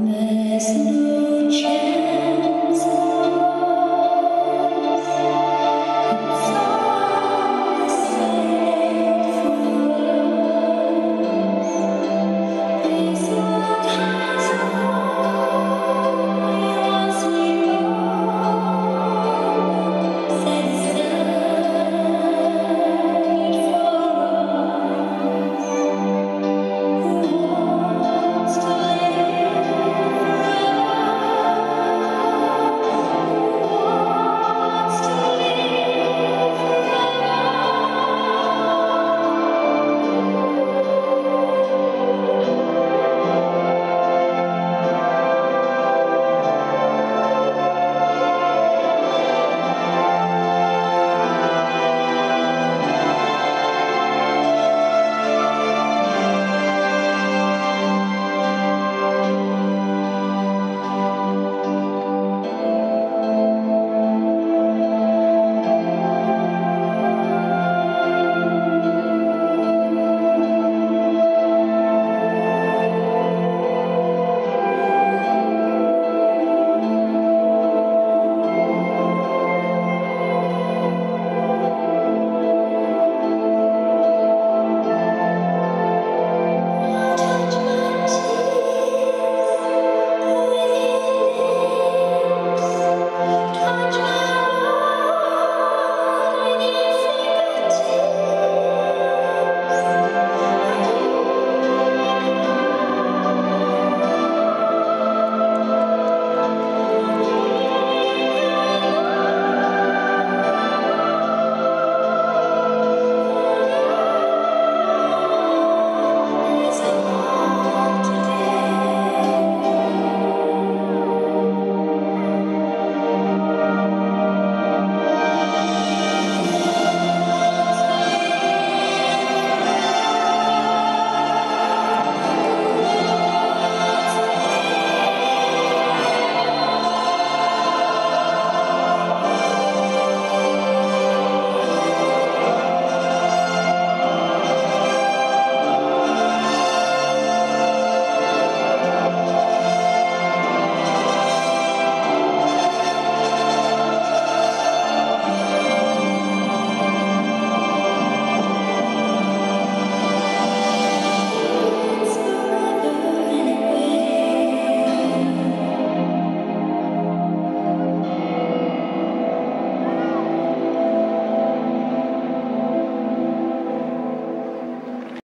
Mess no chance.